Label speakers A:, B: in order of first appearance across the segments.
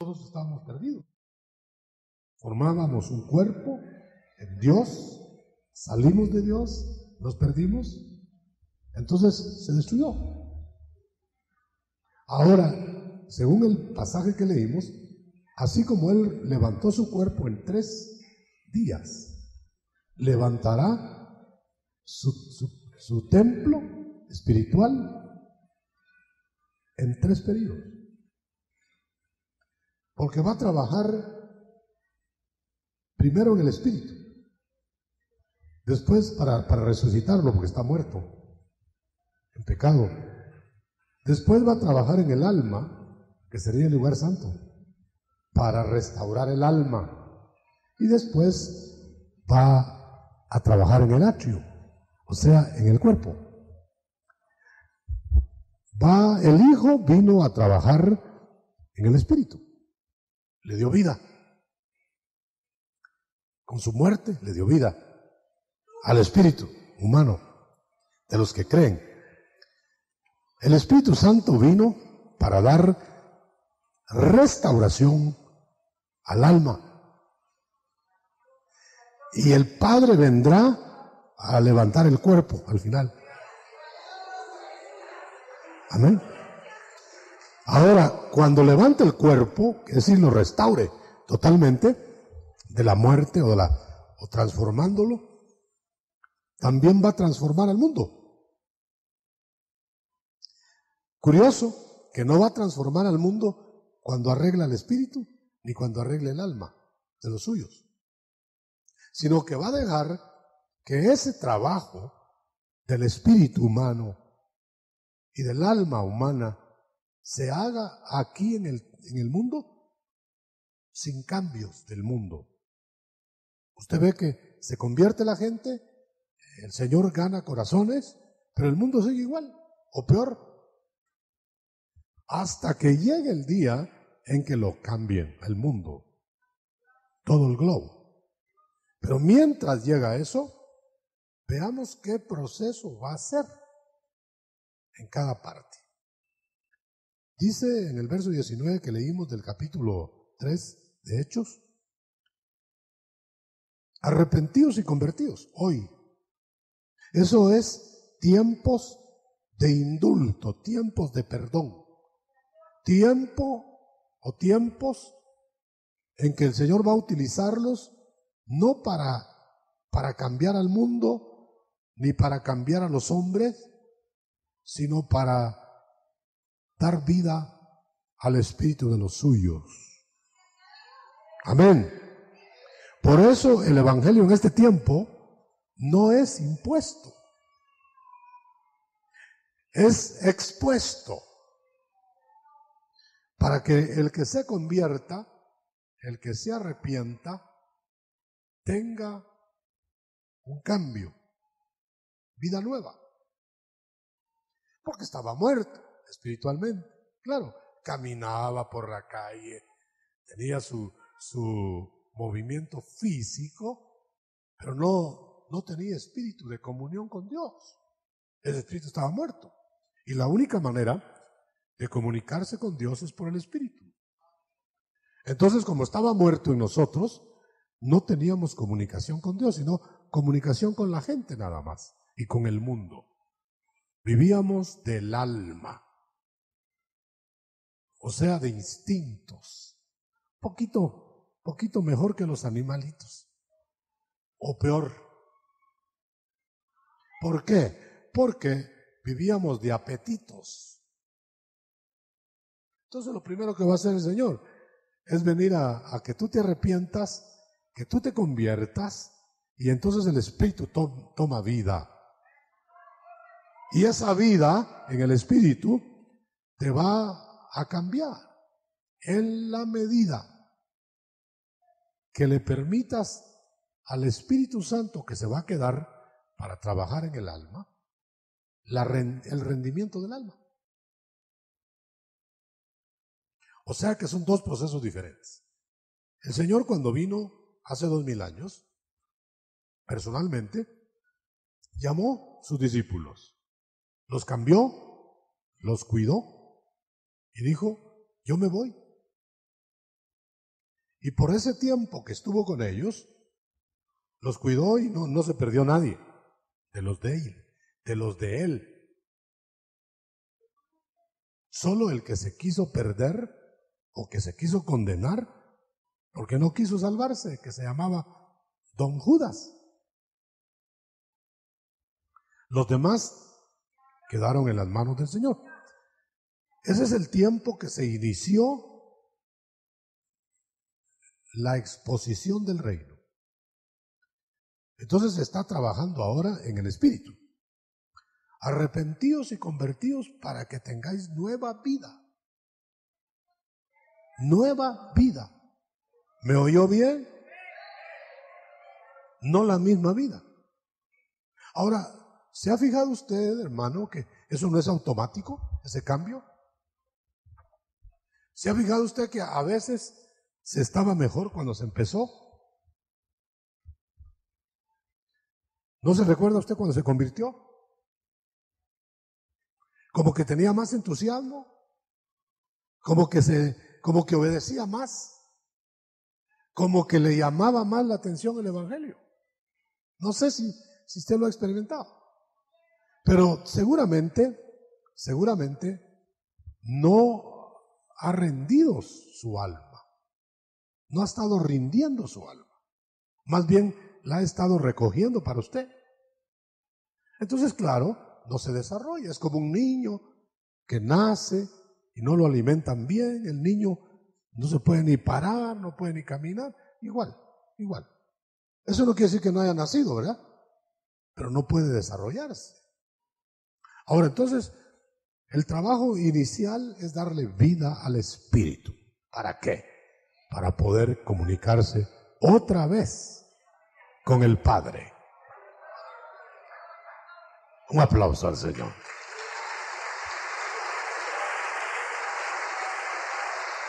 A: todos estábamos perdidos. Formábamos un cuerpo en Dios, salimos de Dios, nos perdimos, entonces se destruyó. Ahora, según el pasaje que leímos, así como Él levantó su cuerpo en tres días, levantará su, templo espiritual en tres periodos. Porque va a trabajar primero en el espíritu, después para, resucitarlo porque está muerto, en pecado. Después va a trabajar en el alma, que sería el lugar santo, para restaurar el alma. Y después va a trabajar en el atrio, o sea, en el cuerpo. Va, el Hijo vino a trabajar en el Espíritu, le dio vida. Con su muerte le dio vida al Espíritu humano de los que creen. El Espíritu Santo vino para dar restauración al alma. Y el Padre vendrá a levantar el cuerpo al final. Amén. Ahora, cuando levante el cuerpo, es decir, lo restaure totalmente de la muerte o, la, o transformándolo, también va a transformar al mundo. Curioso que no va a transformar al mundo cuando arregla el espíritu ni cuando arregle el alma de los suyos, sino que va a dejar que ese trabajo del espíritu humano y del alma humana se haga aquí en el, en el mundo sin cambios del mundo. Usted ve que se convierte la gente, el Señor gana corazones, pero el mundo sigue igual, o peor, hasta que llegue el día en que lo cambien el mundo, todo el globo. Pero mientras llega eso, veamos qué proceso va a ser en cada parte. Dice en el verso 19 que leímos del capítulo 3 de Hechos, arrepentidos y convertidos hoy. Eso es tiempos de indulto, tiempos de perdón, tiempo o tiempos en que el Señor va a utilizarlos no para, para cambiar al mundo, ni para cambiar a los hombres, sino para dar vida al espíritu de los suyos. Amén. Por eso el Evangelio en este tiempo no es impuesto, es expuesto para que el que se convierta, el que se arrepienta, tenga un cambio, vida nueva porque estaba muerto espiritualmente. Claro, caminaba por la calle, tenía su, su movimiento físico, pero no, no tenía espíritu de comunión con Dios. El espíritu estaba muerto. Y la única manera de comunicarse con Dios es por el espíritu. Entonces, como estaba muerto en nosotros, no teníamos comunicación con Dios, sino comunicación con la gente nada más y con el mundo. Vivíamos del alma, o sea, de instintos. Poquito, poquito mejor que los animalitos. O peor. ¿Por qué? Porque vivíamos de apetitos. Entonces lo primero que va a hacer el Señor es venir a, que tú te arrepientas, que tú te conviertas, y entonces el Espíritu toma vida. Y esa vida en el Espíritu te va a cambiar en la medida que le permitas al Espíritu Santo que se va a quedar para trabajar en el alma, el rendimiento del alma. O sea que son dos procesos diferentes. El Señor cuando vino hace dos mil años, personalmente, llamó sus discípulos los cambió, los cuidó y dijo, yo me voy. Y por ese tiempo que estuvo con ellos, los cuidó y no, no se perdió nadie de los de él, de los de él. Solo el que se quiso perder o que se quiso condenar, porque no quiso salvarse, que se llamaba Don Judas. Los demás quedaron en las manos del Señor. Ese es el tiempo que se inició la exposición del reino. Entonces se está trabajando ahora en el Espíritu. Arrepentíos y convertíos para que tengáis nueva vida. Nueva vida. ¿Me oyó bien? No la misma vida. Ahora, ¿se ha fijado usted, hermano, que eso no es automático, ese cambio? ¿Se ha fijado usted que a veces se estaba mejor cuando se empezó? ¿No se recuerda usted cuando se convirtió? Como que tenía más entusiasmo, como que se, como que obedecía más, como que le llamaba más la atención el Evangelio. No sé si, si usted lo ha experimentado, pero seguramente, seguramente no ha rendido su alma, no ha estado rindiendo su alma, más bien la ha estado recogiendo para usted. Entonces, claro, no se desarrolla. Es como un niño que nace y no lo alimentan bien. El niño no se puede ni parar, no puede ni caminar. Igual, igual. Eso no quiere decir que no haya nacido, ¿verdad? Pero no puede desarrollarse. Ahora, entonces, el trabajo inicial es darle vida al espíritu. ¿Para qué? Para poder comunicarse otra vez con el Padre. Un aplauso al Señor.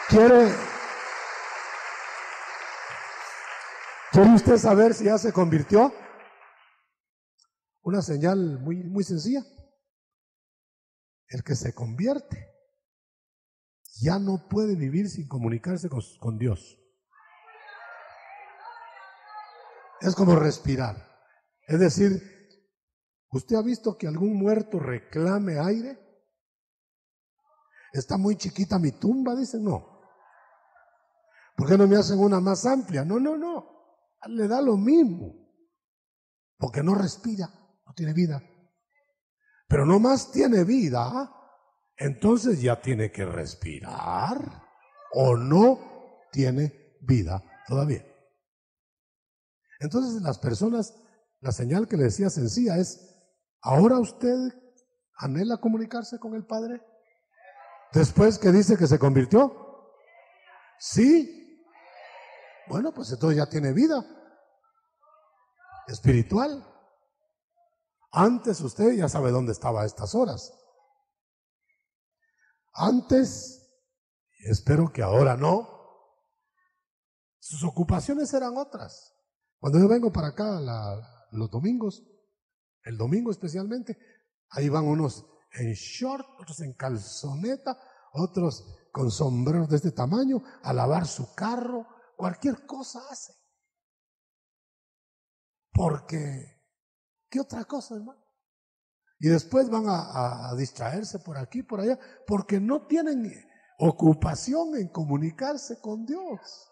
A: ¿Quiere, ¿Quiere usted saber si ya se convirtió? Una señal muy, muy sencilla. El que se convierte ya no puede vivir sin comunicarse con, Dios. Es como respirar. Es decir, ¿usted ha visto que algún muerto reclame aire? Está muy chiquita mi tumba, dice, no. ¿Por qué no me hacen una más amplia? No, no, no. Le da lo mismo. Porque no respira, no tiene vida. Pero no más tiene vida, entonces ya tiene que respirar o no tiene vida todavía. Entonces las personas, la señal que le decía sencilla es, ¿ahora usted anhela comunicarse con el Padre? Después que dice que se convirtió. Sí. Bueno, pues entonces ya tiene vida espiritual. Antes usted ya sabe dónde estaba a estas horas. Antes, y espero que ahora no, sus ocupaciones eran otras. Cuando yo vengo para acá los domingos, el domingo especialmente, ahí van unos en short, otros en calzoneta, otros con sombreros de este tamaño, a lavar su carro, cualquier cosa hace. Porque, ¿qué otra cosa, hermano? Y después van a, distraerse por aquí, por allá, porque no tienen ocupación en comunicarse con Dios.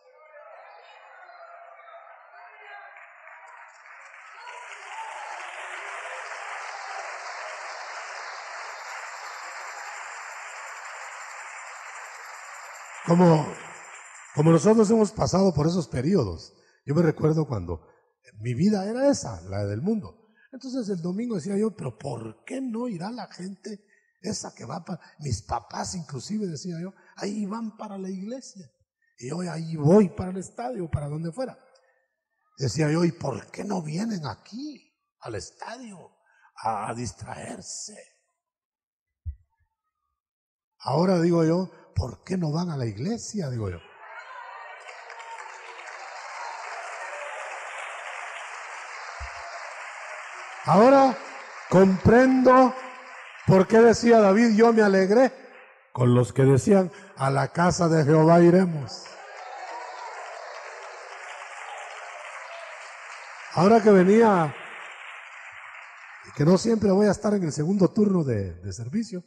A: Como, como nosotros hemos pasado por esos periodos. Yo me recuerdo cuando mi vida era esa, la del mundo. Entonces el domingo decía yo, pero ¿por qué no irá la gente esa que va para, mis papás inclusive decía yo, ahí van para la iglesia. Y yo ahí voy para el estadio, para donde fuera. Decía yo, ¿y por qué no vienen aquí al estadio a distraerse? Ahora digo yo, ¿por qué no van a la iglesia? Digo yo. Ahora comprendo por qué decía David, yo me alegré con los que decían, a la casa de Jehová iremos. Ahora que venía, y que no siempre voy a estar en el segundo turno de, de servicio,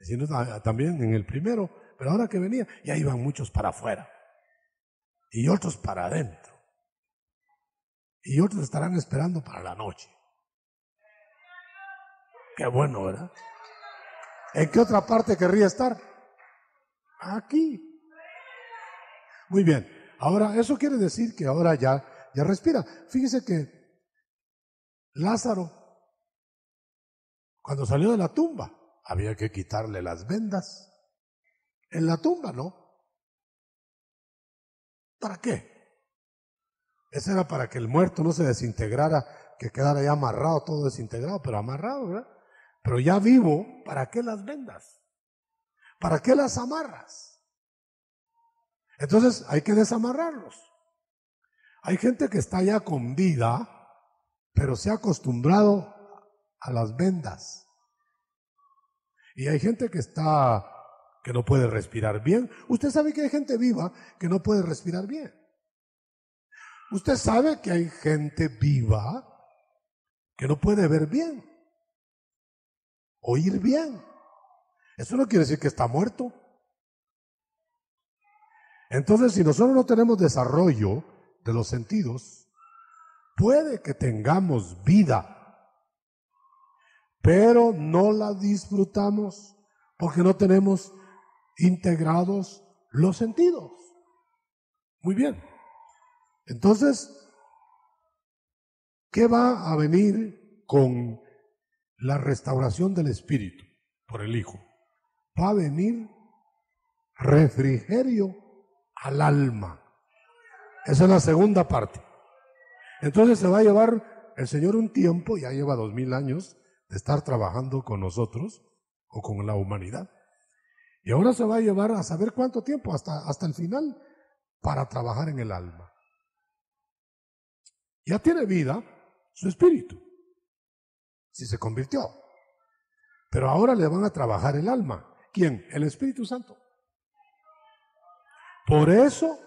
A: sino también en el primero, pero ahora que venía, ya iban muchos para afuera y otros para adentro. Y otros estarán esperando para la noche. Qué bueno, ¿verdad? ¿En qué otra parte querría estar? Aquí. Muy bien. Ahora, eso quiere decir que ahora ya, ya respira. Fíjese que Lázaro, cuando salió de la tumba, había que quitarle las vendas. En la tumba, ¿no? ¿Para qué? Eso era para que el muerto no se desintegrara, que quedara ya amarrado, todo desintegrado, pero amarrado, ¿verdad? Pero ya vivo, ¿para qué las vendas? ¿Para qué las amarras? Entonces hay que desamarrarlos. Hay gente que está ya con vida, pero se ha acostumbrado a las vendas. Y hay gente que está que no puede respirar bien. Usted sabe que hay gente viva que no puede respirar bien. Usted sabe que hay gente viva que no puede ver bien, oír bien. Eso no quiere decir que está muerto. Entonces, si nosotros no tenemos desarrollo de los sentidos, puede que tengamos vida, pero no la disfrutamos porque no tenemos integrados los sentidos. Muy bien. Entonces, ¿qué va a venir con la restauración del Espíritu por el Hijo? Va a venir refrigerio al alma. Esa es la segunda parte. Entonces se va a llevar el Señor un tiempo, ya lleva dos mil años de estar trabajando con nosotros o con la humanidad. Y ahora se va a llevar a saber cuánto tiempo, hasta, hasta el final, para trabajar en el alma. Ya tiene vida su espíritu, si se convirtió. Pero ahora le van a trabajar el alma. ¿Quién? El Espíritu Santo. Por eso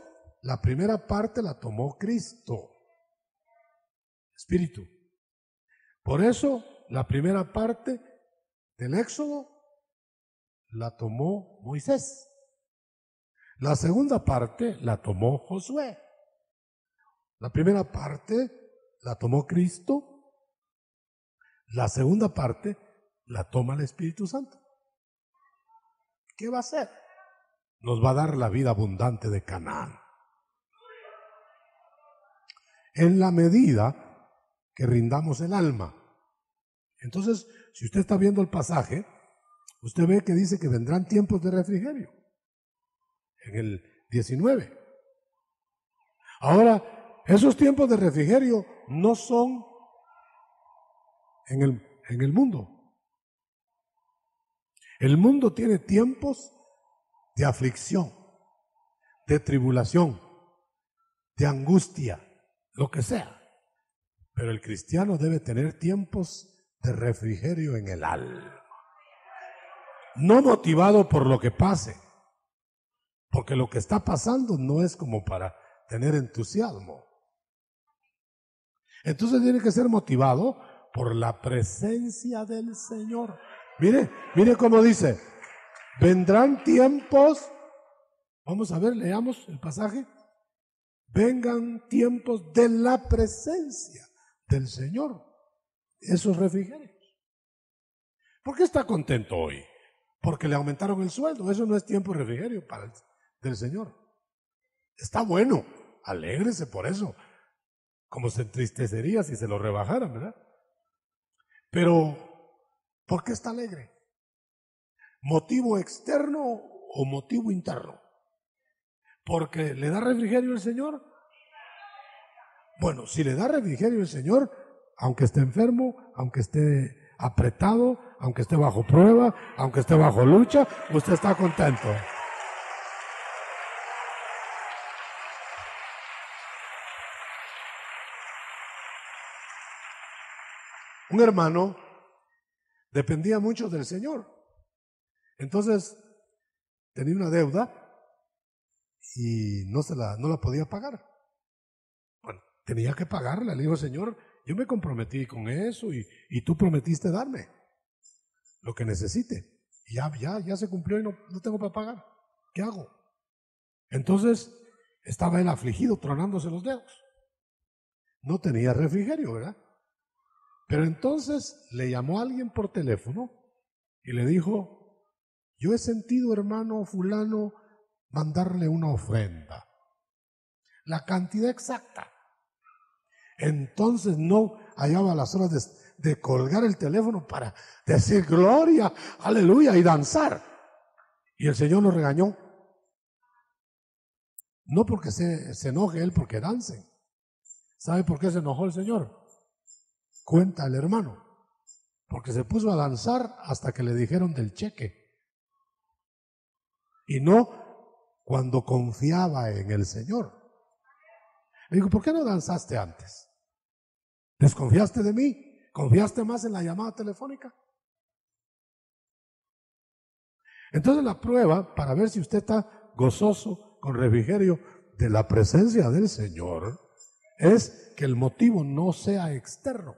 A: la primera parte la tomó Cristo. Espíritu. Por eso la primera parte del Éxodo la tomó Moisés. La segunda parte la tomó Josué. La primera parte la tomó Cristo. La segunda parte la toma el Espíritu Santo. ¿Qué va a hacer? Nos va a dar la vida abundante de Canaán. En la medida que rindamos el alma. Entonces, si usted está viendo el pasaje, Usted ve que dice que vendrán tiempos de refrigerio. En el 19. Ahora, esos tiempos de refrigerio no son en el, en el mundo. El mundo tiene tiempos de aflicción, de tribulación, de angustia, lo que sea. Pero el cristiano debe tener tiempos de refrigerio en el alma no motivado por lo que pase, porque lo que está pasando no es como para tener entusiasmo. Entonces tiene que ser motivado por la presencia del Señor. Mire, mire cómo dice, vendrán tiempos, vamos a ver, leamos el pasaje, vengan tiempos de la presencia del Señor, esos refrigerios. ¿Por qué está contento hoy? porque le aumentaron el sueldo. Eso no es tiempo de refrigerio para el, del Señor. Está bueno, alégrese por eso. Como se entristecería si se lo rebajaran, ¿verdad? Pero, ¿por qué está alegre? ¿Motivo externo o motivo interno? ¿Porque le da refrigerio el Señor? Bueno, si le da refrigerio el Señor, aunque esté enfermo, aunque esté apretado, aunque esté bajo prueba, aunque esté bajo lucha, usted está contento. Un hermano dependía mucho del Señor. Entonces, tenía una deuda y no, se la, no la podía pagar. Bueno, tenía que pagarle. Le dijo, Señor, yo me comprometí con eso y, y tú prometiste darme lo que necesite. Y ya, ya, ya se cumplió y no, no tengo para pagar. ¿Qué hago? Entonces estaba él afligido, tronándose los dedos. No tenía refrigerio, ¿verdad? Pero entonces le llamó a alguien por teléfono y le dijo, yo he sentido, hermano fulano, mandarle una ofrenda. La cantidad exacta. Entonces no hallaba las horas de, colgar el teléfono para decir gloria, aleluya y danzar. Y el Señor lo regañó. No porque se, se enoje él, porque dancen. ¿Sabe por qué se enojó el Señor? Cuenta el hermano. Porque se puso a danzar hasta que le dijeron del cheque. Y no cuando confiaba en el Señor. Le digo, ¿por qué no danzaste antes? ¿Desconfiaste de mí? ¿Confiaste más en la llamada telefónica? Entonces la prueba para ver si usted está gozoso con refrigerio de la presencia del Señor es que el motivo no sea externo.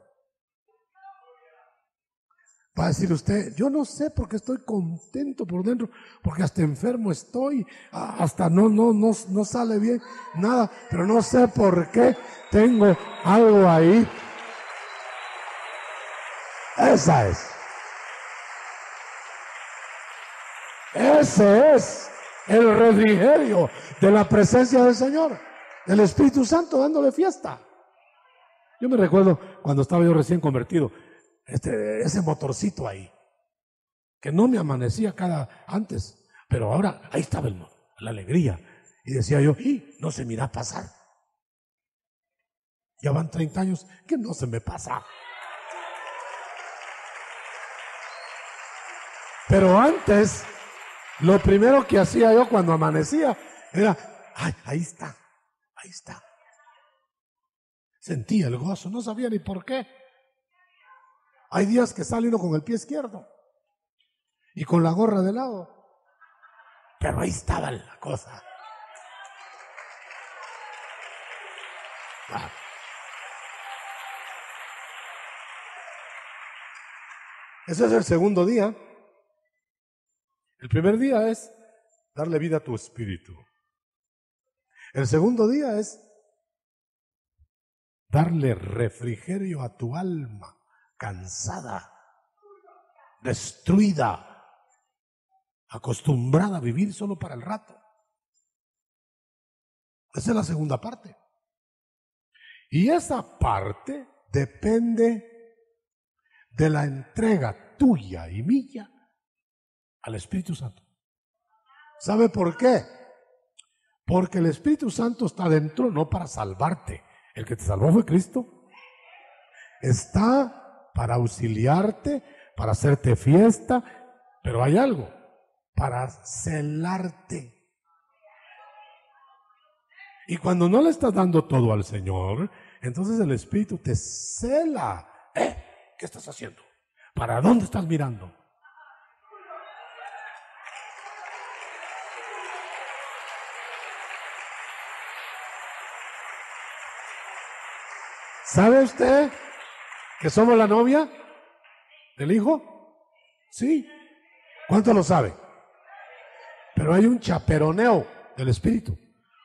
A: Va a decir usted, yo no sé por qué estoy contento por dentro, porque hasta enfermo estoy, hasta no, no, no, no sale bien nada, pero no sé por qué tengo algo ahí. Esa es. Ese es el refrigerio de la presencia del Señor, del Espíritu Santo dándole fiesta. Yo me recuerdo cuando estaba yo recién convertido, este, ese motorcito ahí, que no me amanecía cada antes, pero ahora ahí estaba el, la alegría. Y decía yo, y no se me irá a pasar. Ya van 30 años que no se me pasa. Pero antes, lo primero que hacía yo cuando amanecía era, ay, ahí está, ahí está. Sentía el gozo, no sabía ni por qué. Hay días que sale uno con el pie izquierdo y con la gorra de lado. Pero ahí estaba la cosa. Ese es el segundo día. El primer día es darle vida a tu espíritu. El segundo día es darle refrigerio a tu alma cansada, destruida, acostumbrada a vivir solo para el rato. Esa es la segunda parte. Y esa parte depende de la entrega tuya y mía al Espíritu Santo. ¿Sabe por qué? Porque el Espíritu Santo está dentro no para salvarte. El que te salvó fue Cristo. Está para auxiliarte, para hacerte fiesta, pero hay algo, para celarte. Y cuando no le estás dando todo al Señor, entonces el Espíritu te cela. ¿Eh? ¿Qué estás haciendo? ¿Para dónde estás mirando? ¿Sabe usted ¿Que somos la novia del hijo? Sí. ¿Cuánto lo sabe? Pero hay un chaperoneo del espíritu.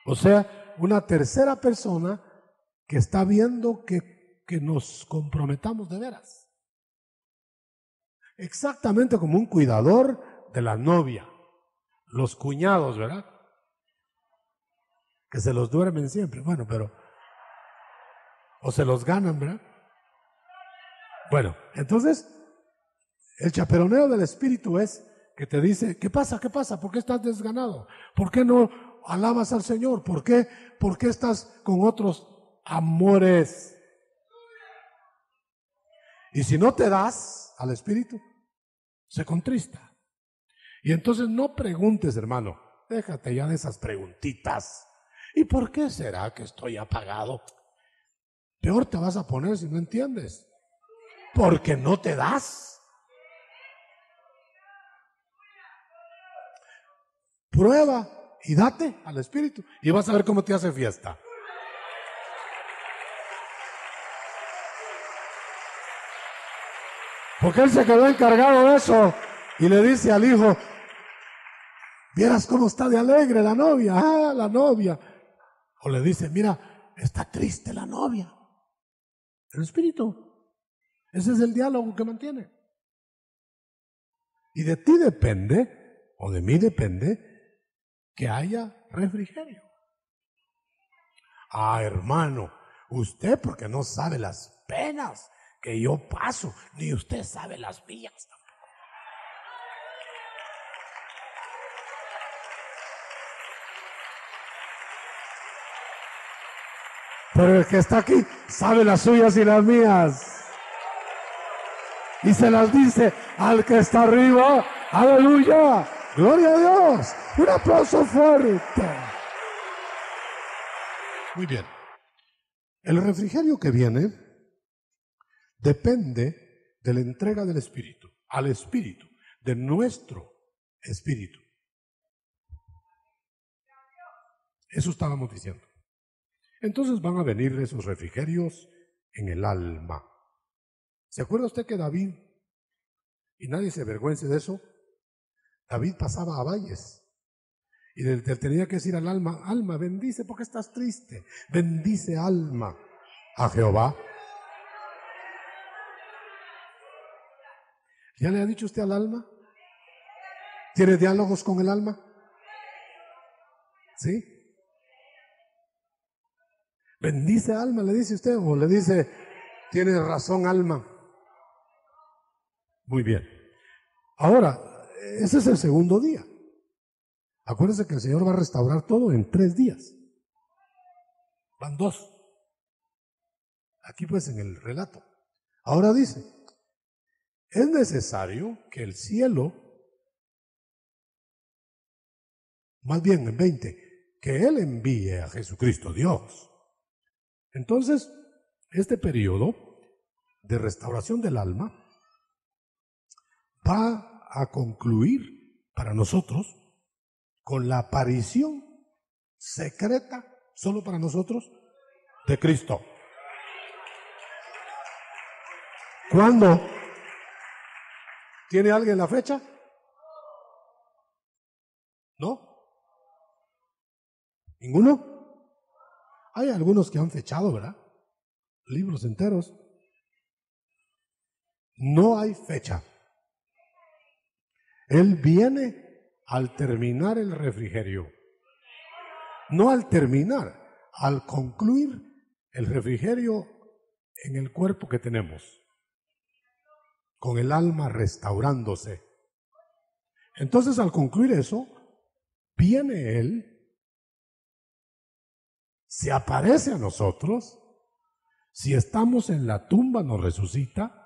A: O sea, una tercera persona que está viendo que, que nos comprometamos de veras. Exactamente como un cuidador de la novia. Los cuñados, ¿verdad? Que se los duermen siempre. Bueno, pero... O se los ganan, ¿verdad? Bueno, entonces, el chaperoneo del Espíritu es que te dice, ¿qué pasa? ¿Qué pasa? ¿Por qué estás desganado? ¿Por qué no alabas al Señor? ¿Por qué, por qué estás con otros amores? Y si no te das al Espíritu, se contrista. Y entonces no preguntes, hermano, déjate ya de esas preguntitas. ¿Y por qué será que estoy apagado? Peor te vas a poner si no entiendes porque no te das. Prueba y date al Espíritu y vas a ver cómo te hace fiesta. Porque él se quedó encargado de eso y le dice al hijo, vieras cómo está de alegre la novia, ah, la novia. O le dice, mira, está triste la novia. El espíritu. Ese es el diálogo que mantiene. Y de ti depende, o de mí depende, que haya refrigerio. Ah, hermano, usted porque no sabe las penas que yo paso, ni usted sabe las mías Pero el que está aquí sabe las suyas y las mías. Y se las dice al que está arriba. Aleluya. Gloria a Dios. Un aplauso fuerte. Muy bien. El refrigerio que viene depende de la entrega del Espíritu, al Espíritu, de nuestro Espíritu. Eso estábamos diciendo. Entonces van a venir esos refrigerios en el alma. ¿Se acuerda usted que David, y nadie se avergüence de eso, David pasaba a valles y le, tenía que decir al alma, alma, bendice porque estás triste, bendice alma a Jehová. ¿Ya le ha dicho usted al alma? ¿Tiene diálogos con el alma? ¿Sí? Bendice alma, le dice usted, o le dice, tiene razón alma. Muy bien. Ahora, ese es el segundo día. Acuérdense que el Señor va a restaurar todo en tres días. Van dos. Aquí pues en el relato. Ahora dice, es necesario que el cielo, más bien en 20, que Él envíe a Jesucristo Dios entonces, este periodo de restauración del alma va a concluir para nosotros con la aparición secreta, solo para nosotros, de Cristo. ¿Cuándo? ¿Tiene alguien la fecha? ¿No? ¿Ninguno? Hay algunos que han fechado, ¿verdad? Libros enteros. No hay fecha. Él viene al terminar el refrigerio. No al terminar, al concluir el refrigerio en el cuerpo que tenemos, con el alma restaurándose. Entonces al concluir eso, viene Él se aparece a nosotros, si estamos en la tumba nos resucita.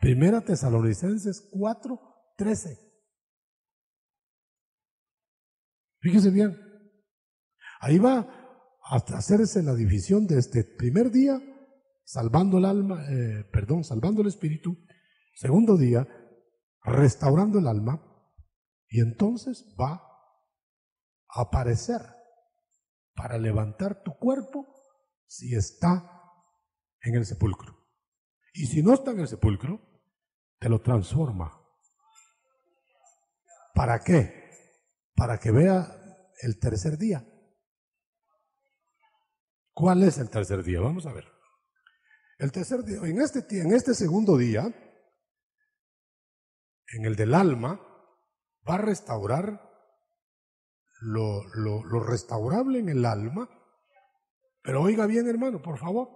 A: Primera Tesalonicenses 4, 13. Fíjese bien, ahí va a hacerse la división de este primer día, salvando el alma, eh, perdón, salvando el espíritu, segundo día, restaurando el alma, y entonces va a aparecer para levantar tu cuerpo si está en el sepulcro. Y si no está en el sepulcro, te lo transforma. ¿Para qué? Para que vea el tercer día. ¿Cuál es el tercer día? Vamos a ver. El tercer día, en este, en este segundo día, en el del alma, va a restaurar lo, lo, restaurable en el alma. Pero oiga bien, hermano, por favor,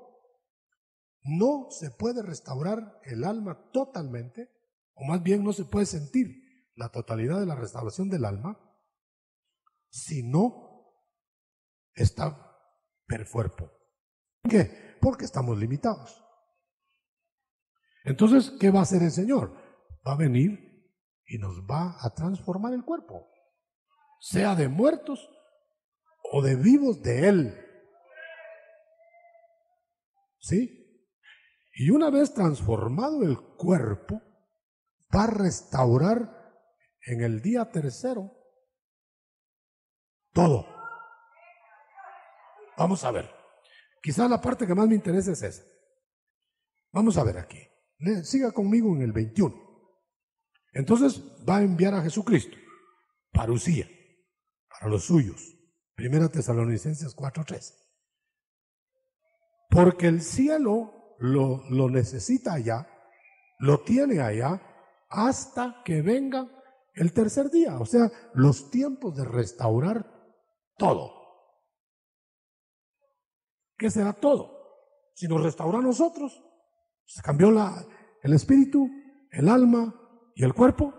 A: no se puede restaurar el alma totalmente, o más bien no se puede sentir la totalidad de la restauración del alma si no está per cuerpo. ¿Por qué? Porque estamos limitados. Entonces, ¿qué va a hacer el Señor? Va a venir y nos va a transformar el cuerpo sea de muertos o de vivos de Él. ¿Sí? Y una vez transformado el cuerpo, va a restaurar en el día tercero todo. Vamos a ver. Quizá la parte que más me interesa es esa. Vamos a ver aquí. siga conmigo en el 21. Entonces va a enviar a Jesucristo, parucía, para los suyos. Primera Tesalonicenses 4:3. Porque el cielo lo, lo necesita allá, lo tiene allá, hasta que venga el tercer día, o sea, los tiempos de restaurar todo. ¿Qué será todo? Si nos restaura a nosotros, se cambió la, el espíritu, el alma y el cuerpo.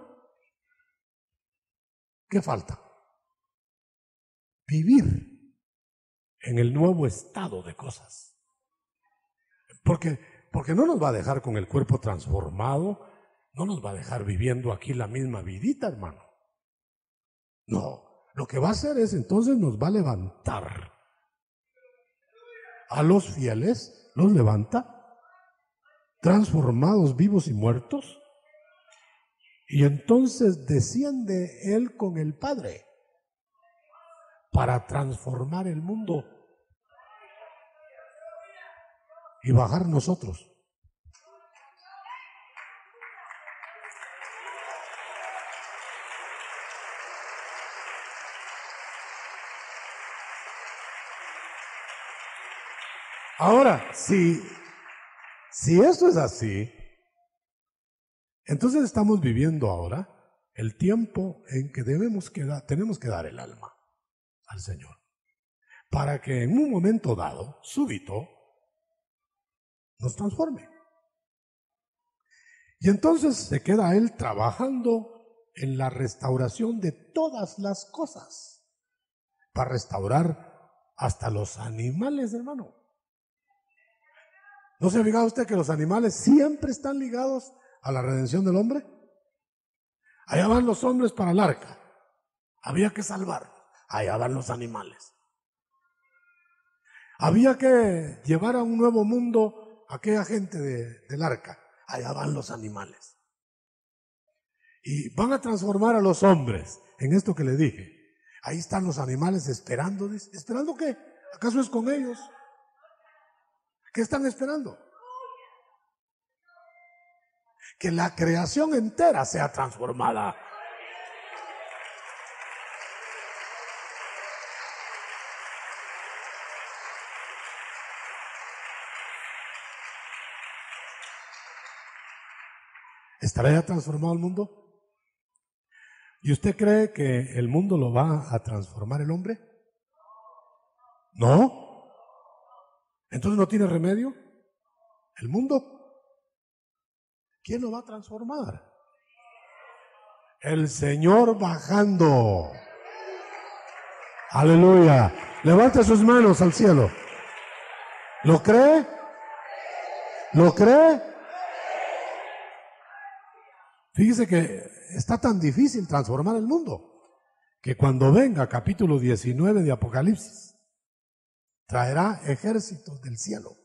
A: ¿Qué falta? Vivir en el nuevo estado de cosas. Porque, porque no nos va a dejar con el cuerpo transformado, no nos va a dejar viviendo aquí la misma vidita, hermano. No, lo que va a hacer es entonces nos va a levantar. A los fieles los levanta, transformados vivos y muertos, y entonces desciende Él con el Padre para transformar el mundo y bajar nosotros. Ahora, si, si es así, entonces estamos viviendo ahora el tiempo en que debemos que tenemos que dar el alma al Señor. Para que en un momento dado, súbito, nos transforme. Y entonces se queda Él trabajando en la restauración de todas las cosas. Para restaurar hasta los animales, hermano. ¿No se ha fijado usted que los animales siempre están ligados a la redención del hombre? Allá van los hombres para el arca. Había que salvar. Allá van los animales. Había que llevar a un nuevo mundo a aquella gente del arca. Allá van los animales. Y van a transformar a los hombres en esto que le dije. Ahí están los animales esperando. ¿Esperando qué? ¿Acaso es con ellos? ¿Qué están esperando? Que la creación entera sea transformada. ¿Estará ya transformado el mundo? ¿Y usted cree que el mundo lo va a transformar el hombre? No. Entonces no tiene remedio. El mundo, ¿quién lo va a transformar? El Señor bajando. Aleluya. Levante sus manos al cielo. ¿Lo cree? ¿Lo cree? Fíjese que está tan difícil transformar el mundo que cuando venga capítulo 19 de Apocalipsis, traerá ejércitos del cielo.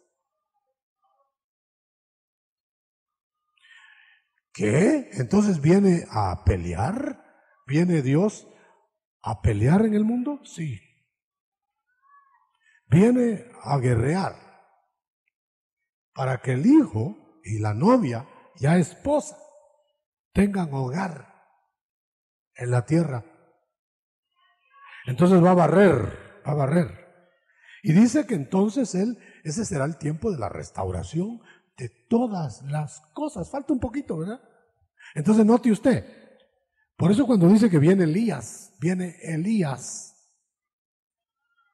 A: ¿Qué? Entonces viene a pelear, viene Dios a pelear en el mundo, sí. Viene a guerrear para que el hijo y la novia, ya esposa, tengan hogar en la tierra. Entonces va a barrer, va a barrer. Y dice que entonces Él, ese será el tiempo de la restauración de todas las cosas. Falta un poquito, ¿verdad? Entonces note usted, por eso cuando dice que viene Elías, viene Elías,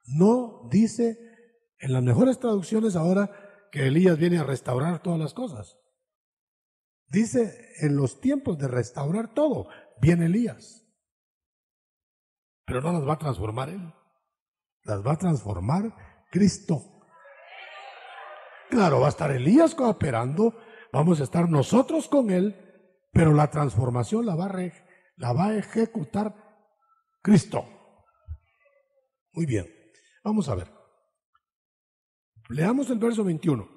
A: no dice en las mejores traducciones ahora que Elías viene a restaurar todas las cosas. Dice en los tiempos de restaurar todo, viene Elías. Pero no las va a transformar él las va a transformar Cristo. Claro, va a estar Elías cooperando, vamos a estar nosotros con él, pero la transformación la va a, la va a ejecutar Cristo. Muy bien, vamos a ver. Leamos el verso 21.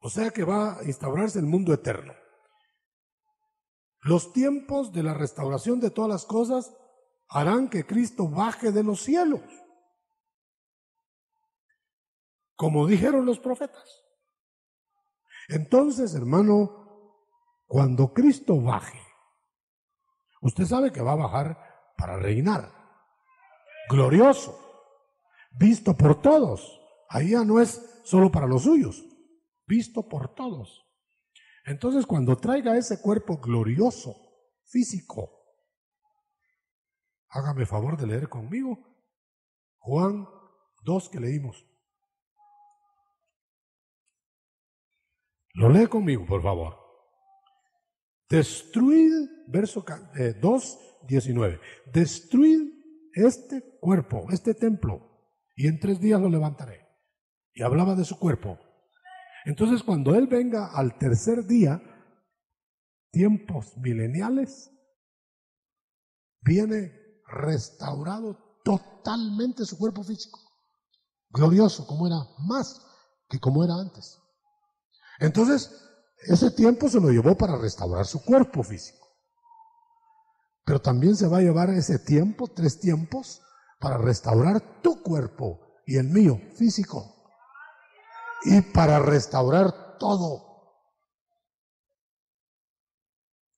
A: O sea que va a instaurarse el mundo eterno. Los tiempos de la restauración de todas las cosas harán que Cristo baje de los cielos, como dijeron los profetas. Entonces, hermano, cuando Cristo baje, usted sabe que va a bajar para reinar, glorioso, visto por todos. Ahí ya no es solo para los suyos, visto por todos. Entonces, cuando traiga ese cuerpo glorioso, físico, hágame favor de leer conmigo Juan 2 que leímos. Lo lee conmigo, por favor. Destruid, verso 2, 19. Destruid este cuerpo, este templo, y en tres días lo levantaré. Y hablaba de su cuerpo. Entonces, cuando Él venga al tercer día, tiempos mileniales, viene restaurado totalmente su cuerpo físico. Glorioso como era, más que como era antes. Entonces, ese tiempo se lo llevó para restaurar su cuerpo físico. Pero también se va a llevar ese tiempo, tres tiempos, para restaurar tu cuerpo y el mío físico. Y para restaurar todo.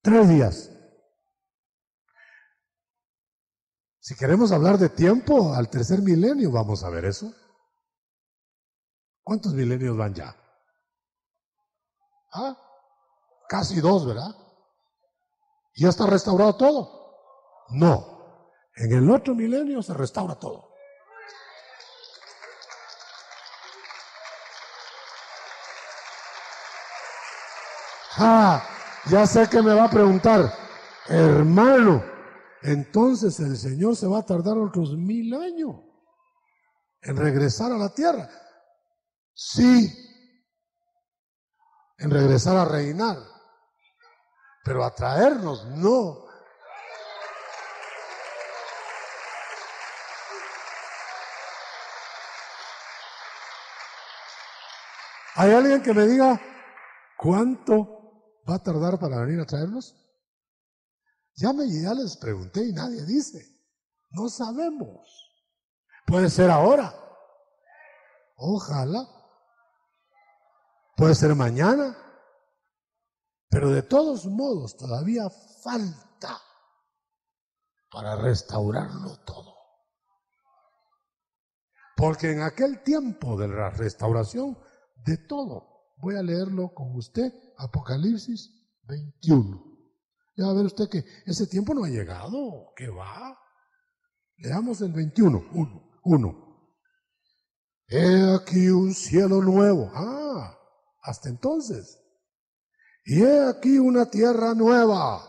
A: Tres días. Si queremos hablar de tiempo al tercer milenio, vamos a ver eso. ¿Cuántos milenios van ya? ¿Ah? Casi dos, ¿verdad? ¿Ya está restaurado todo? No. En el otro milenio se restaura todo. Ah, ya sé que me va a preguntar, hermano, entonces el Señor se va a tardar otros mil años en regresar a la tierra. Sí, en regresar a reinar, pero a traernos no. ¿Hay alguien que me diga cuánto va a tardar para venir a traernos? Ya me ya les pregunté y nadie dice. No sabemos. Puede ser ahora. Ojalá. Puede ser mañana. Pero de todos modos todavía falta para restaurarlo todo. Porque en aquel tiempo de la restauración de todo, voy a leerlo con usted, Apocalipsis 21. Ya va a ver usted que ese tiempo no ha llegado. ¿Qué va? Leamos el 21, 1. 1. He aquí un cielo nuevo. Ah, hasta entonces. Y he aquí una tierra nueva.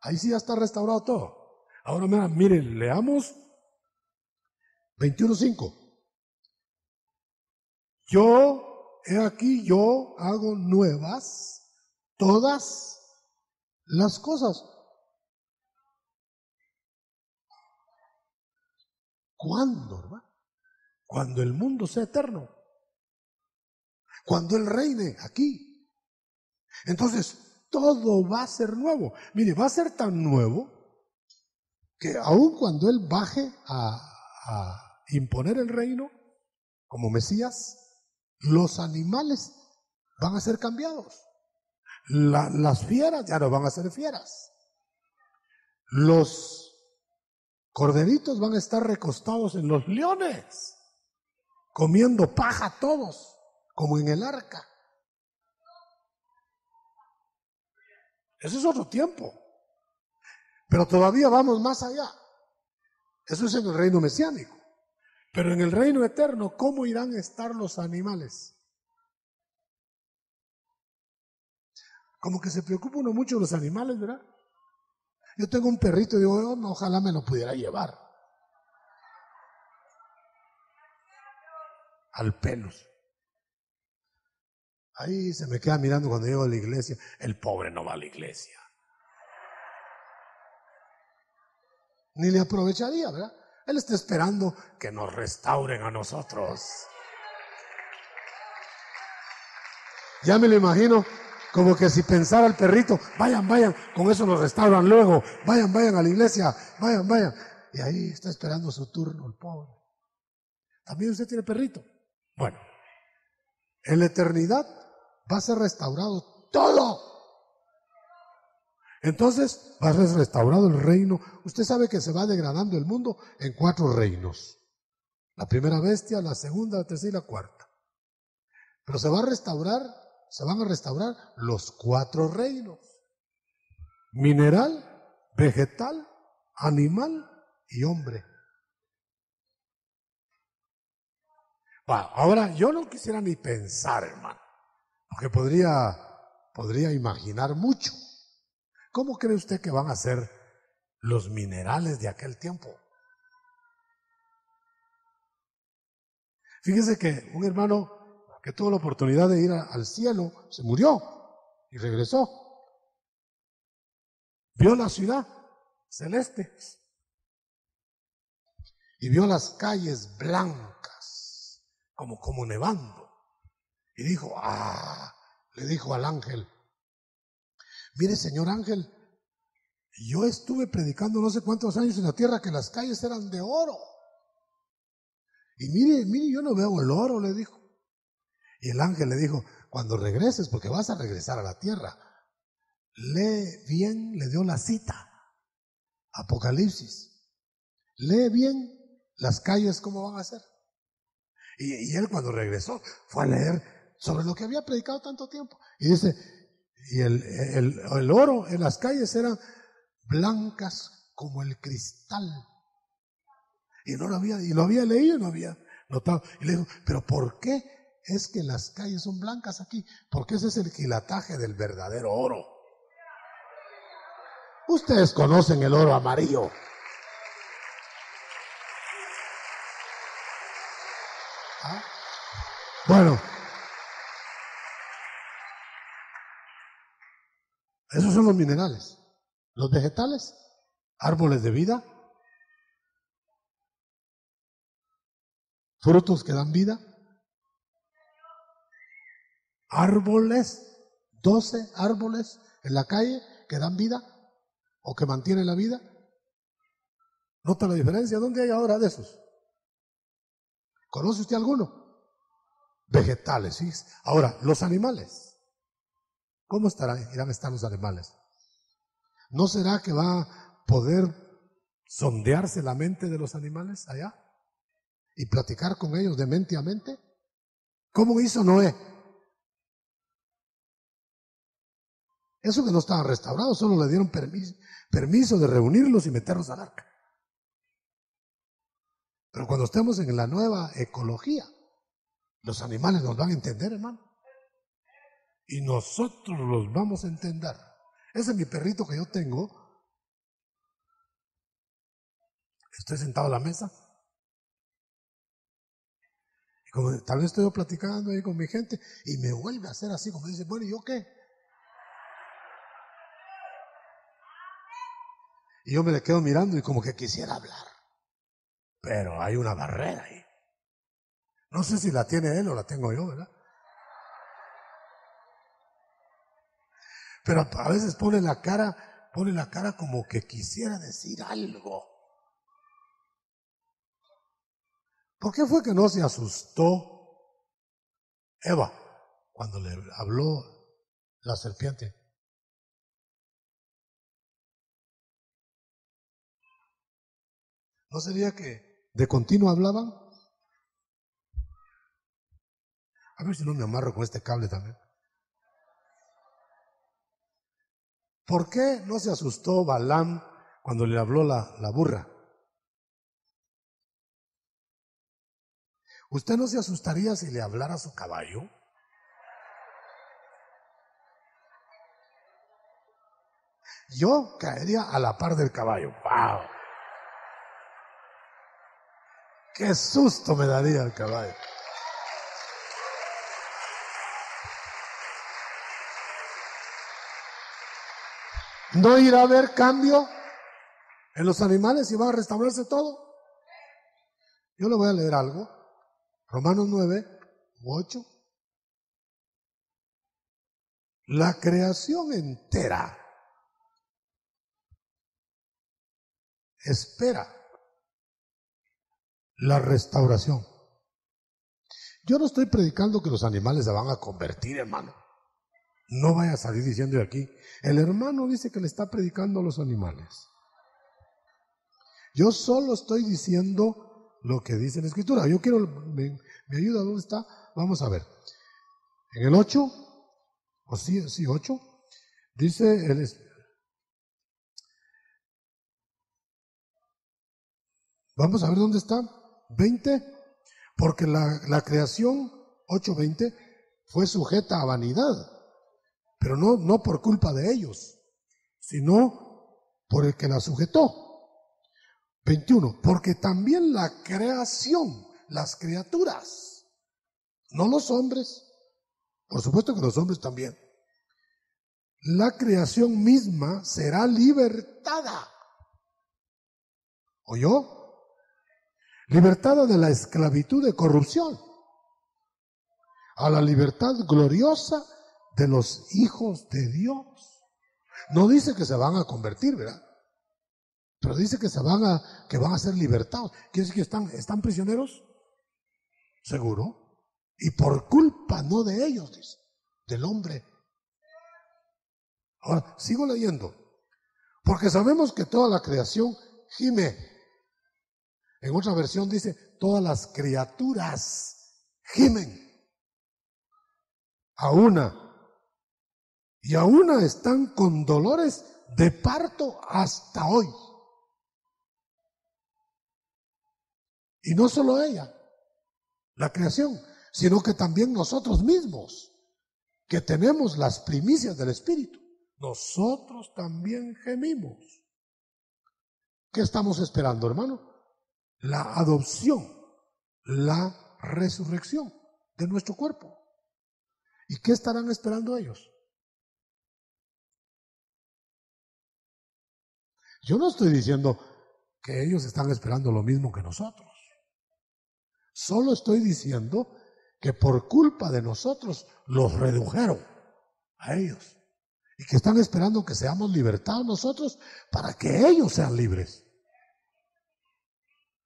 A: Ahí sí ya está restaurado todo. Ahora mira, miren, leamos 21.5. Yo, he aquí, yo hago nuevas todas las cosas. ¿Cuándo, hermano? Cuando el mundo sea eterno. Cuando Él reine aquí. Entonces, todo va a ser nuevo. Mire, va a ser tan nuevo que aun cuando Él baje a, a imponer el reino como Mesías, los animales van a ser cambiados las fieras ya no van a ser fieras. Los corderitos van a estar recostados en los leones, comiendo paja todos, como en el arca. Eso es otro tiempo. Pero todavía vamos más allá. Eso es en el reino mesiánico. Pero en el reino eterno, ¿cómo irán a estar los animales? Como que se preocupa uno mucho de los animales, ¿verdad? Yo tengo un perrito y digo, oh, ojalá me lo pudiera llevar. Al pelos. Ahí se me queda mirando cuando llego a la iglesia. El pobre no va a la iglesia. Ni le aprovecharía, ¿verdad? Él está esperando que nos restauren a nosotros. Ya me lo imagino como que si pensara el perrito, vayan, vayan, con eso nos restauran luego, vayan, vayan a la iglesia, vayan, vayan. Y ahí está esperando su turno el pobre. También usted tiene perrito. Bueno, en la eternidad va a ser restaurado todo. Entonces va a ser restaurado el reino. Usted sabe que se va degradando el mundo en cuatro reinos. La primera bestia, la segunda, la tercera y la cuarta. Pero se va a restaurar, se van a restaurar los cuatro reinos. Mineral, vegetal, animal y hombre. ahora yo no quisiera ni pensar, hermano, porque podría, podría imaginar mucho. ¿Cómo cree usted que van a ser los minerales de aquel tiempo? Fíjese que un hermano que tuvo la oportunidad de ir al cielo se murió y regresó. Vio la ciudad celeste y vio las calles blancas, como, como nevando. Y dijo, ah, le dijo al ángel, mire señor ángel, yo estuve predicando no sé cuántos años en la tierra que las calles eran de oro. Y mire, mire, yo no veo el oro, le dijo. Y el ángel le dijo, cuando regreses, porque vas a regresar a la tierra, lee bien, le dio la cita, Apocalipsis. Lee bien las calles, ¿cómo van a ser? Y, él cuando regresó fue a leer sobre lo que había predicado tanto tiempo. Y dice, y el, el oro en las calles eran blancas como el cristal. Y no lo había, y lo había leído y no había notado. Y le dijo, pero ¿por qué es que las calles son blancas aquí? Porque ese es el quilataje del verdadero oro. Ustedes conocen el oro amarillo. ¿Ah? Bueno, esos son los minerales. Los vegetales, árboles de vida, frutos que dan vida, árboles, doce árboles en la calle que dan vida o que mantienen la vida. ¿Nota la diferencia? ¿Dónde hay ahora de esos? ¿Conoce usted alguno? Vegetales, ¿sí? Ahora, los animales. ¿Cómo estarán, irán a estar los animales? ¿No será que va a poder sondearse la mente de los animales allá? y platicar con ellos de mente a mente? ¿Cómo hizo Noé? Eso que no estaban restaurados, solo le dieron permiso, de reunirlos y meterlos al arca. Pero cuando estemos en la nueva ecología, los animales nos van a entender, hermano. Y nosotros los vamos a entender. Ese es mi perrito que yo tengo. Estoy sentado a la mesa y como tal vez estoy platicando ahí con mi gente y me vuelve a hacer así, como dice, bueno, ¿y yo qué? Y yo me le quedo mirando y como que quisiera hablar. Pero hay una barrera ahí. No sé si la tiene él o la tengo yo, ¿verdad? Pero a veces pone la cara, pone la cara como que quisiera decir algo. ¿Por qué fue que no se asustó Eva cuando le habló la serpiente? ¿No sería que de continuo hablaban? A ver si no me amarro con este cable también. ¿Por qué no se asustó Balaam cuando le habló la, la burra? ¿Usted no se asustaría si le hablara su caballo? Yo caería a la par del caballo. ¡Wow! ¡Qué susto me daría el caballo! ¿No irá a haber cambio en los animales y va a restaurarse todo? Yo le voy a leer algo Romanos 9 8. La creación entera espera la restauración. Yo no estoy predicando que los animales se van a convertir, hermano. No vaya a salir diciendo de aquí, el hermano dice que le está predicando a los animales. Yo solo estoy diciendo lo que dice la escritura. Yo quiero, me, ayuda, ¿dónde está? Vamos a ver. En el 8, o sí, sí, 8, dice el, Vamos a ver dónde está. 20. Porque la, la creación, 8.20, fue sujeta a vanidad. Pero no, no por culpa de ellos, sino por el que la sujetó. 21. Porque también la creación, las criaturas, no los hombres, por supuesto que los hombres también, la creación misma será libertada. ¿Oyó? Libertada de la esclavitud de corrupción, a la libertad gloriosa de los hijos de Dios. No dice que se van a convertir, ¿verdad? Pero dice que se van a, que van a ser libertados. ¿Quiere decir que están, están prisioneros? Seguro. Y por culpa no de ellos, dice, del hombre. Ahora, sigo leyendo. Porque sabemos que toda la creación gime en otra versión dice, todas las criaturas gimen a una. Y a una están con dolores de parto hasta hoy. Y no solo ella, la creación, sino que también nosotros mismos, que tenemos las primicias del Espíritu, nosotros también gemimos. ¿Qué estamos esperando, hermano? La adopción, la resurrección de nuestro cuerpo. ¿Y qué estarán esperando ellos? Yo no estoy diciendo que ellos están esperando lo mismo que nosotros. Solo estoy diciendo que por culpa de nosotros los redujeron a ellos y que están esperando que seamos libertados nosotros para que ellos sean libres.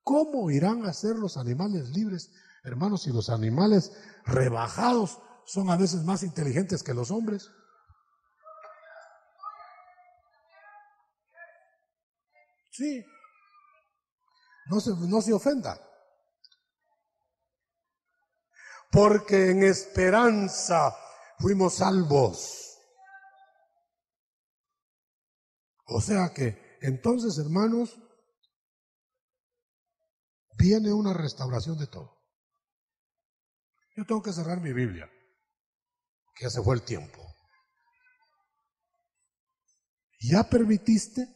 A: ¿Cómo irán a ser los animales libres, hermanos, si los animales rebajados son a veces más inteligentes que los hombres? Sí. No se, no se ofenda. Porque en esperanza fuimos salvos. O sea que, entonces, hermanos, viene una restauración de todo. Yo tengo que cerrar mi Biblia, que ya se fue el tiempo. ¿Ya permitiste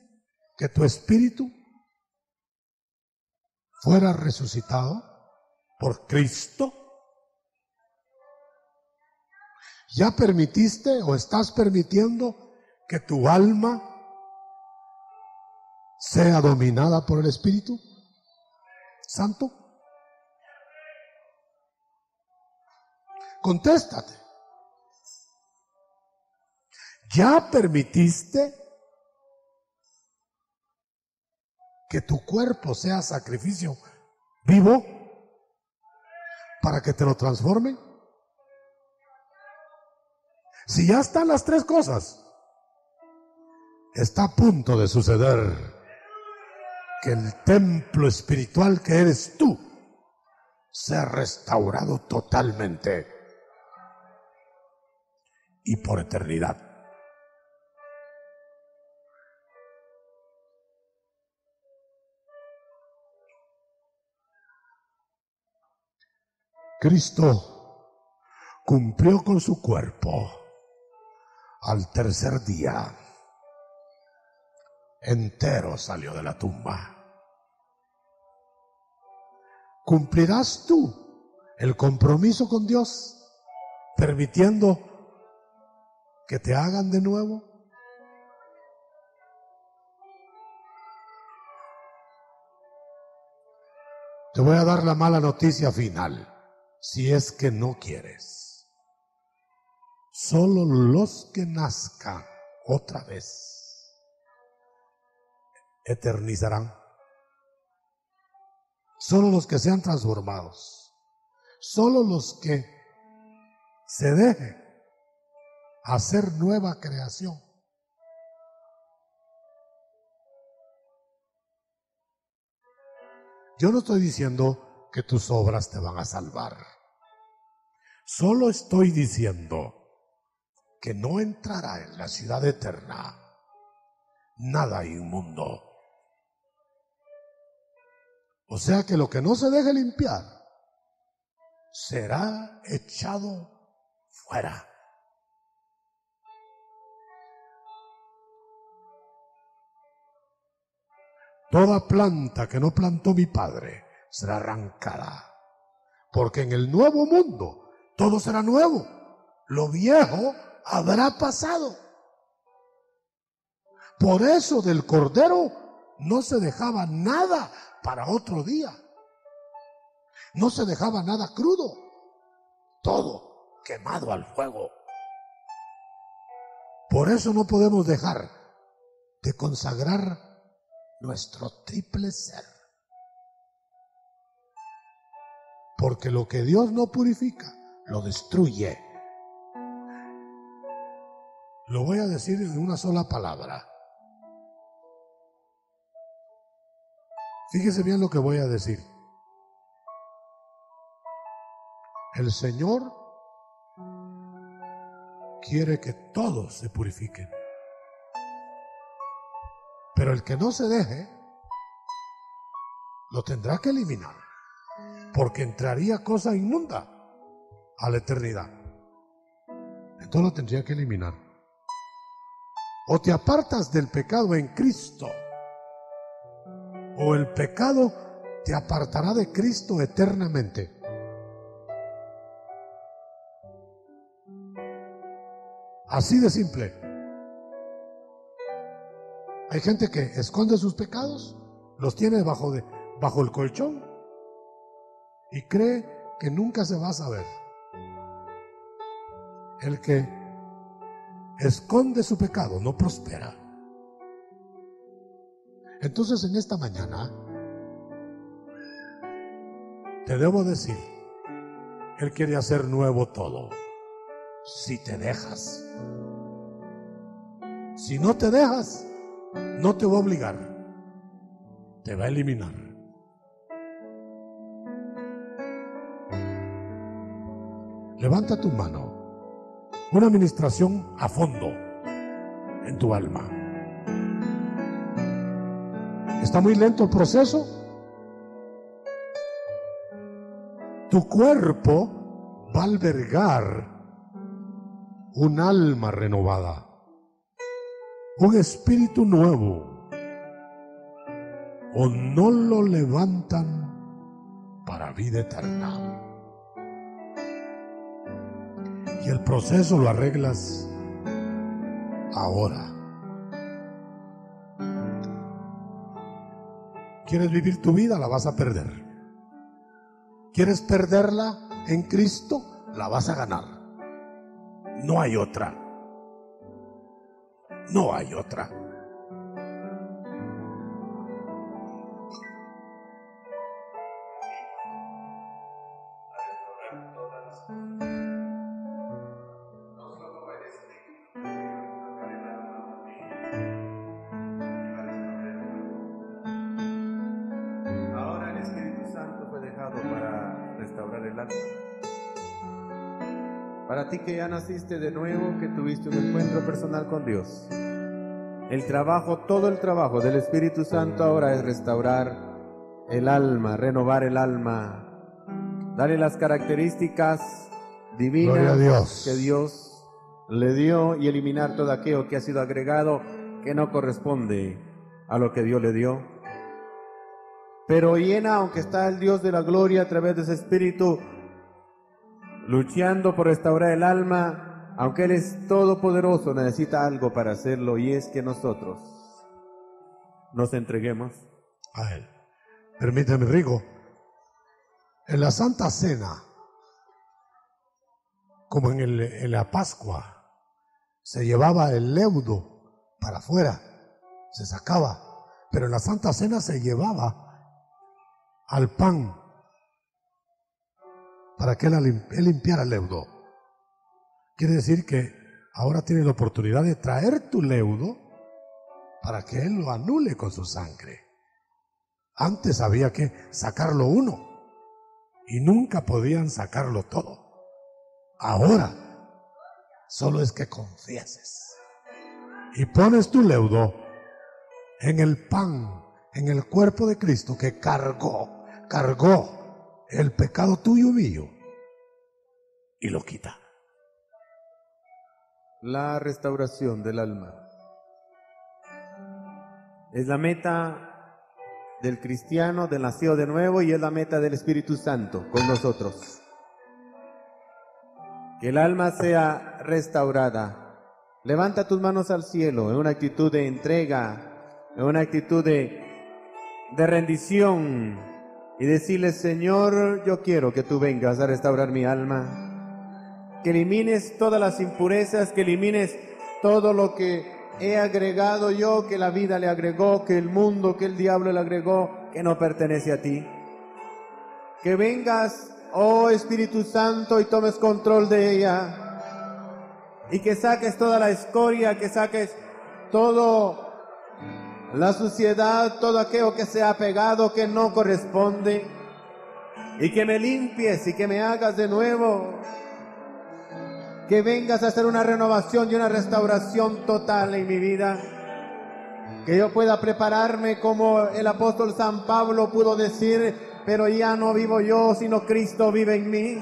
A: que tu espíritu fuera resucitado por Cristo? ¿Ya permitiste o estás permitiendo que tu alma sea dominada por el Espíritu? Santo? Contéstate. ¿Ya permitiste que tu cuerpo sea sacrificio vivo para que te lo transforme? Si ya están las tres cosas, está a punto de suceder que el templo espiritual que eres tú sea restaurado totalmente y por eternidad. Cristo cumplió con su cuerpo al tercer día entero salió de la tumba. ¿Cumplirás tú el compromiso con Dios permitiendo que te hagan de nuevo? Te voy a dar la mala noticia final, si es que no quieres. Solo los que nazcan otra vez eternizarán. Solo los que sean transformados. Solo los que se dejen a ser nueva creación. Yo no estoy diciendo que tus obras te van a salvar. Solo estoy diciendo que no entrará en la ciudad eterna nada inmundo. O sea que lo que no se deje limpiar será echado fuera. Toda planta que no plantó mi padre será arrancada. Porque en el nuevo mundo todo será nuevo. Lo viejo habrá pasado. Por eso del cordero no se dejaba nada para otro día. No se dejaba nada crudo. Todo quemado al fuego. Por eso no podemos dejar de consagrar nuestro triple ser. Porque lo que Dios no purifica, lo destruye. Lo voy a decir en una sola palabra. Fíjese bien lo que voy a decir. El Señor quiere que todos se purifiquen. Pero el que no se deje, lo tendrá que eliminar, porque entraría cosa inmunda a la eternidad. Entonces lo tendría que eliminar. O te apartas del pecado en Cristo, o el pecado te apartará de Cristo eternamente. Así de simple. Hay gente que esconde sus pecados, los tiene bajo, de, bajo el colchón y cree que nunca se va a saber. El que esconde su pecado no prospera. Entonces en esta mañana te debo decir, Él quiere hacer nuevo todo. Si te dejas. Si no te dejas, no te va a obligar, te va a eliminar. Levanta tu mano. Una administración a fondo en tu alma. ¿Está muy lento el proceso? Tu cuerpo va a albergar un alma renovada un espíritu nuevo o no lo levantan para vida eterna. Y el proceso lo arreglas ahora. ¿Quieres vivir tu vida? La vas a perder. ¿Quieres perderla en Cristo? La vas a ganar. No hay otra. No hay otra.
B: Para ti que ya naciste de nuevo, que tuviste un encuentro personal con Dios. El trabajo, todo el trabajo del Espíritu Santo ahora es restaurar el alma, renovar el alma, darle las características divinas que Dios le dio y eliminar todo aquello que ha sido agregado que no corresponde a lo que Dios le dio. Pero llena, aunque está el Dios de la gloria a través de ese Espíritu, luchando por restaurar el alma, aunque Él es todopoderoso, necesita algo para hacerlo y es que nosotros nos entreguemos
A: a Él. Permíteme, Rigo, en la Santa Cena, como en, el, en la Pascua, se llevaba el leudo para afuera, se sacaba, pero en la Santa Cena se llevaba al pan para que él limpiara el leudo. Quiere decir que ahora tiene la oportunidad de traer tu leudo para que Él lo anule con su sangre. Antes había que sacarlo uno y nunca podían sacarlo todo. Ahora solo es que confieses y pones tu leudo en el pan, en el cuerpo de Cristo que cargó, cargó el pecado tuyo y mío y lo quita.
B: La restauración del alma es la meta del cristiano, del nacido de nuevo y es la meta del Espíritu Santo con nosotros. Que el alma sea restaurada Levanta tus manos al cielo en una actitud de entrega, en una actitud de, de rendición y decirle, Señor, yo quiero que tú vengas a restaurar mi alma, que elimines todas las impurezas, que elimines todo lo que he agregado yo, que la vida le agregó, que el mundo, que el diablo le agregó, que no pertenece a ti. Que vengas, oh Espíritu Santo, y tomes control de ella y que saques toda la escoria, que saques todo la suciedad, todo aquello que se ha pegado que no corresponde y que me limpies y que me hagas de nuevo. Que vengas a hacer una renovación y una restauración total en mi vida. Que yo pueda prepararme como el apóstol San Pablo pudo decir, pero ya no vivo yo, sino Cristo vive en mí.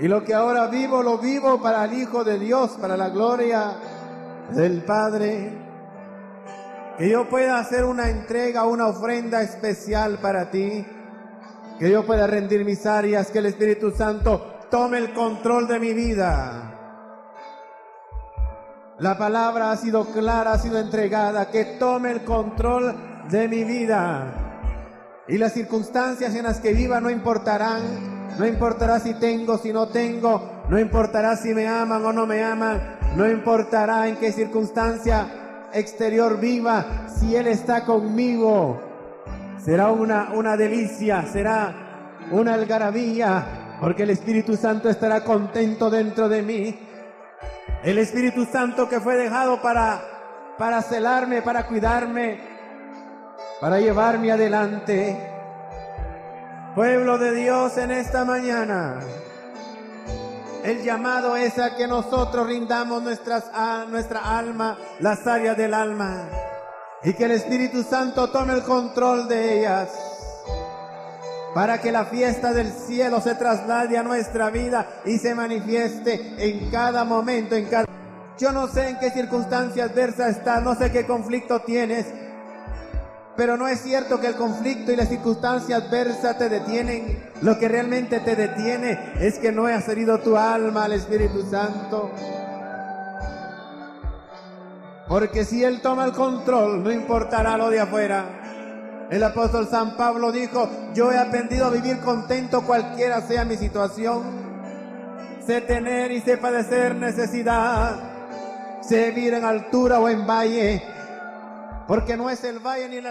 B: Y lo que ahora vivo, lo vivo para el Hijo de Dios, para la gloria del Padre. Que yo pueda hacer una entrega, una ofrenda especial para ti. Que yo pueda rendir mis áreas, que el Espíritu Santo tome el control de mi vida. La palabra ha sido clara, ha sido entregada, que tome el control de mi vida. Y las circunstancias en las que viva no importarán, no importará si tengo, si no tengo. No importará si me aman o no me aman. No importará en qué circunstancia exterior viva. Si Él está conmigo, será una, una delicia, será una algarabía, porque el Espíritu Santo estará contento dentro de mí. El Espíritu Santo que fue dejado para, para celarme, para cuidarme, para llevarme adelante. Pueblo de Dios en esta mañana. El llamado es a que nosotros rindamos nuestras, nuestra alma, las áreas del alma, y que el Espíritu Santo tome el control de ellas, para que la fiesta del cielo se traslade a nuestra vida y se manifieste en cada momento, en cada... Yo no sé en qué circunstancias adversas estás, no sé qué conflicto tienes, pero no es cierto que el conflicto y las circunstancias adversas te detienen. Lo que realmente te detiene es que no has herido tu alma al Espíritu Santo. Porque si Él toma el control, no importará lo de afuera. El apóstol San Pablo dijo, yo he aprendido a vivir contento cualquiera sea mi situación. Sé tener y sé padecer necesidad. Sé vivir en altura o en valle. Porque no es el valle ni la